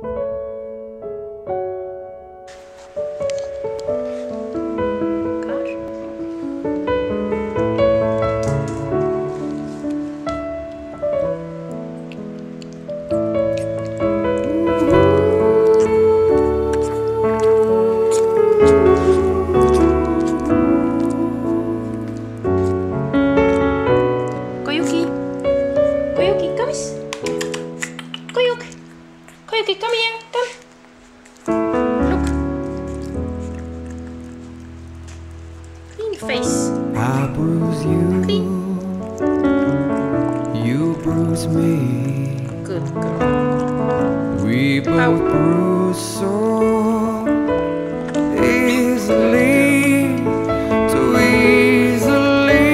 Klaar? Face. I bruise you, Clean. you bruise me. Good girl. We both bruise so easily, too easily.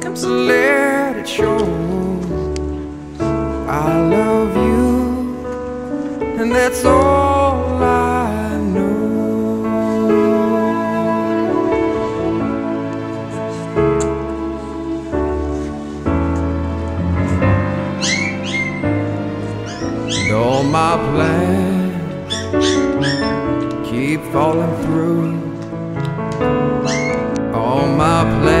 Come. Let it show. I love you, and that's all all my plans keep falling through. All my plans